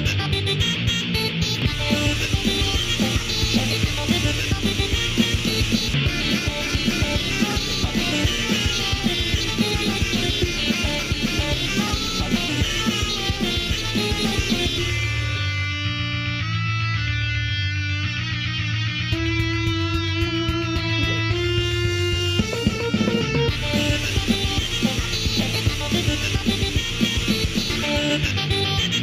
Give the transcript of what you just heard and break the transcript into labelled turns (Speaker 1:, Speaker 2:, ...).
Speaker 1: なななな!